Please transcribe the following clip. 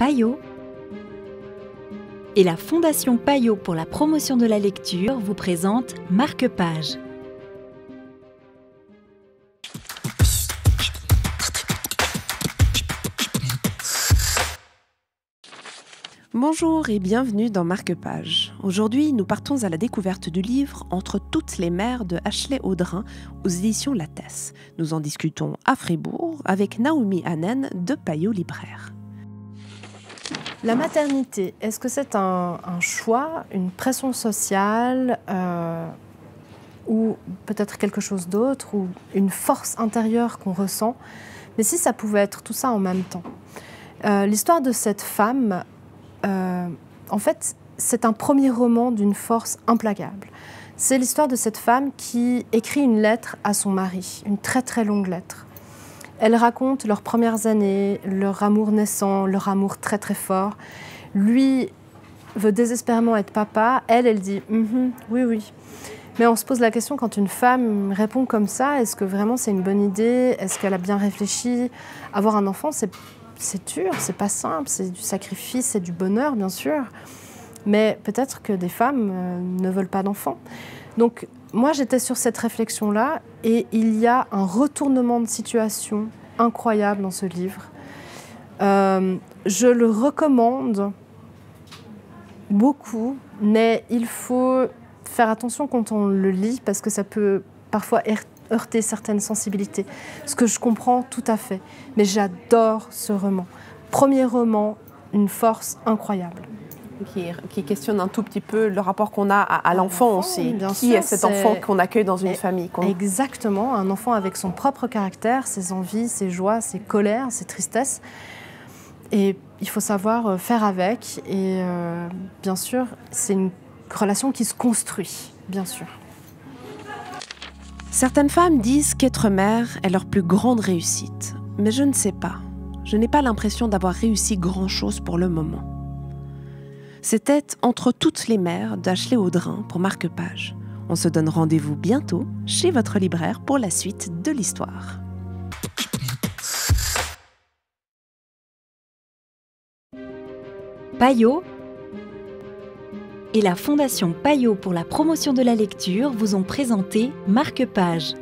Payot et la Fondation Payot pour la promotion de la lecture vous présente Marque-Page. Bonjour et bienvenue dans Marque-Page. Aujourd'hui, nous partons à la découverte du livre Entre toutes les mères de Ashley Audrin aux éditions Lattès. Nous en discutons à Fribourg avec Naomi Hanen de Payot Libraire. La maternité, est-ce que c'est un, choix, une pression sociale euh, ou peut-être quelque chose d'autre ou une force intérieure qu'on ressent? Mais si ça pouvait être tout ça en même temps. Euh, l'histoire de cette femme euh, en fait, c'est un premier roman d'une force implacable. C'est l'histoire de cette femme qui écrit une lettre à son mari, une très très longue lettre. Elle raconte leurs premières années, leur amour naissant, leur amour très très fort. Lui veut désespérément être papa, elle, elle dit mm-hmm, oui, oui. Mais on se pose la question quand une femme répond comme ça, est-ce que vraiment c'est une bonne idée? Est-ce qu'elle a bien réfléchi? Avoir un enfant, c'est c'est dur, c'est pas simple, c'est du sacrifice, c'est du bonheur, bien sûr. Mais peut-être que des femmes euh, ne veulent pas d'enfants. Donc, moi, j'étais sur cette réflexion-là et il y a un retournement de situation incroyable dans ce livre. Euh, je le recommande beaucoup, mais il faut faire attention quand on le lit parce que ça peut parfois heurter certaines sensibilités, ce que je comprends tout à fait. Mais j'adore ce roman. Premier roman, une force incroyable. Qui, questionne un tout petit peu le rapport qu'on a à, l'enfant aussi. qui est cet enfant qu'on accueille dans une famille Exactement, un enfant avec son propre caractère, ses envies, ses joies, ses colères, ses tristesses. Et il faut savoir euh, faire avec. Et euh, bien sûr, c'est une relation qui se construit, bien sûr. Certaines femmes disent qu'être mère est leur plus grande réussite, mais je ne sais pas. Je n'ai pas l'impression d'avoir réussi grand-chose pour le moment. C'était Entre toutes les mères d'Ashley Audrin pour Marque-Page. On se donne rendez-vous bientôt chez votre libraire pour la suite de l'histoire. Payot et la Fondation Payot pour la promotion de la lecture vous ont présenté Marque-Page.